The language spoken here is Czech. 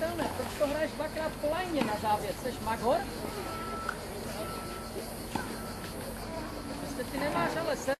neuvěřitelné, proč to hraješ dvakrát kolejně na závěr, jsi magor? Prostě ty nemáš ale se...